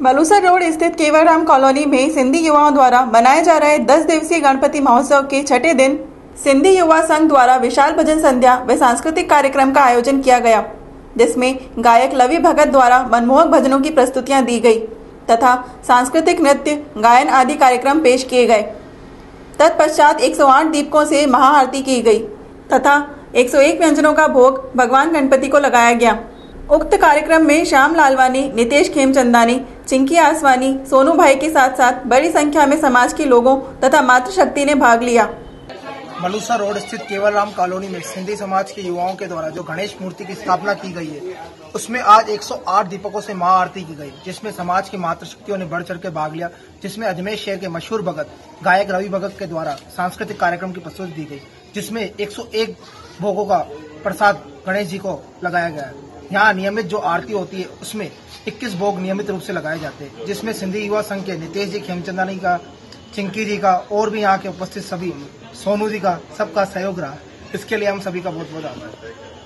मलूसर road स्थित Kevalram colony में सिंधी युवाओं द्वारा मनाए जा रहे 10 दिवसीय गणपति महोत्सव के छठे दिन सिंधी युवा संघ द्वारा विशाल भजन संध्या व सांस्कृतिक कार्यक्रम का आयोजन किया गया, जिसमें गायक लवि भगत द्वारा मनमोहक भजनों की प्रस्तुतियाँ दी गई तथा सांस्कृतिक नृत्य, गायन आदि कार्यक्रम पेश किए गए। तत्पश्चात 108 दीपकों से महाआरती की गई तथा 101 व्यंजनों का भोग भगवान गणपति को लगाया गया। उक्त कार्यक्रम में श्याम लालवानी, नितेश खेमचंदानी, चिंकी आसवानी, सोनू भाई के साथ साथ बड़ी संख्या में समाज के लोगों तथा मातृशक्ति ने भाग लिया। मलूसा रोड स्थित केवल राम कॉलोनी में सिंधी समाज के युवाओं के द्वारा जो गणेश मूर्ति की स्थापना की गई है, उसमें आज 108 दीपकों से महाआरती की गई, जिसमें समाज की मातृशक्तियों ने बढ़ चढ़ के भाग लिया, जिसमें अजमेर शहर के मशहूर भगत, गायक रवि भगत के द्वारा सांस्कृतिक कार्यक्रम की प्रस्तुति दी गई, जिसमें 101 भोगों का प्रसाद गणेश जी को लगाया गया यहाँ नियमित जो आरती होती है, उसमें 21 भोग नियमित रूप से लगाए जाते हैं, जिसमें सिंधी युवा संघ के नितेश जी, खेमचंदानी का, चिंकी जी का, और भी यहाँ के उपस्थित सभी, सोनू जी का सबका सहयोग रहा। इसके लिए हम सभी का बहुत बहुत आभार।